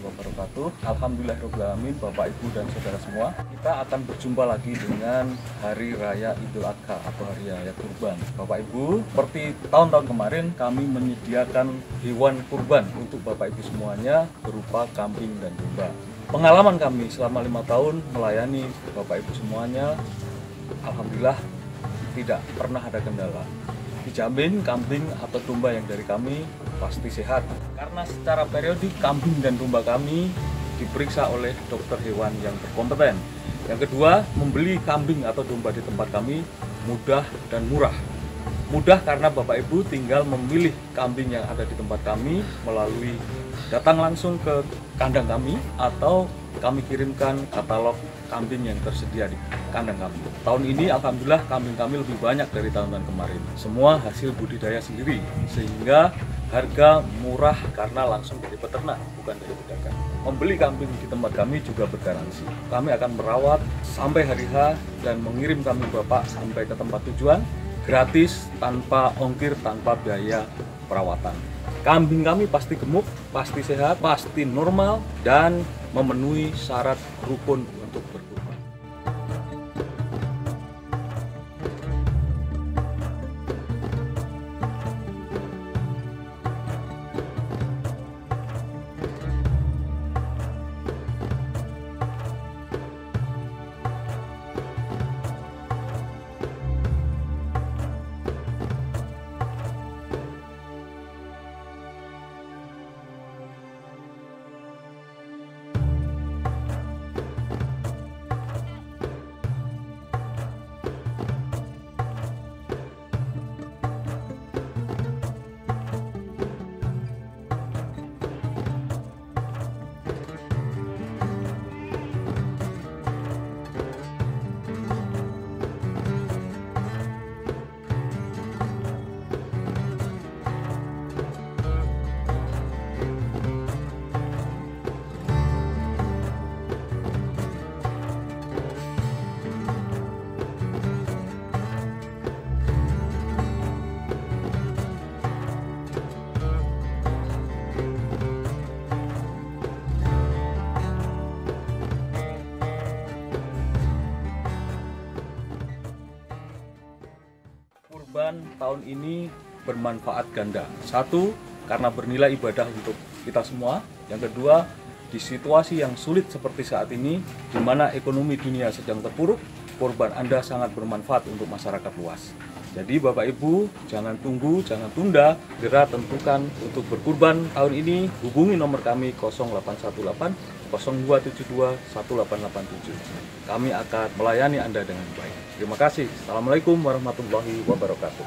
wabarakatuh. Alhamdulillahirobbilalamin, Bapak Ibu dan saudara semua. Kita akan berjumpa lagi dengan Hari Raya Idul Adha atau Hari Raya Kurban. Bapak Ibu, seperti tahun-tahun kemarin kami menyediakan hewan kurban untuk Bapak Ibu semuanya berupa kambing dan domba. Pengalaman kami selama lima tahun melayani Bapak Ibu semuanya, Alhamdulillah tidak pernah ada kendala dijamin kambing atau domba yang dari kami pasti sehat. Karena secara periodik kambing dan domba kami diperiksa oleh dokter hewan yang berkompeten. Yang kedua, membeli kambing atau domba di tempat kami mudah dan murah. Mudah karena Bapak Ibu tinggal memilih kambing yang ada di tempat kami melalui datang langsung ke kandang kami atau kami kirimkan katalog kambing yang tersedia di kandang kami. Tahun ini alhamdulillah kambing kami lebih banyak dari tahun-tahun kemarin. Semua hasil budidaya sendiri sehingga harga murah karena langsung dari peternak bukan dari pedagang. Membeli kambing di tempat kami juga bergaransi. Kami akan merawat sampai hari H dan mengirim kambing Bapak sampai ke tempat tujuan gratis tanpa ongkir tanpa biaya perawatan. Kambing kami pasti gemuk, pasti sehat, pasti normal dan memenuhi syarat rukun untuk berkurban. Kurban tahun ini bermanfaat ganda. Satu, karena bernilai ibadah untuk kita semua. Yang kedua, di situasi yang sulit seperti saat ini, di mana ekonomi dunia sedang terpuruk, kurban Anda sangat bermanfaat untuk masyarakat luas. Jadi Bapak Ibu, jangan tunggu, jangan tunda, segera tentukan untuk berkurban tahun ini. Hubungi nomor kami 0818 0272 1887. Kami akan melayani Anda dengan baik. Terima kasih. Assalamualaikum warahmatullahi wabarakatuh.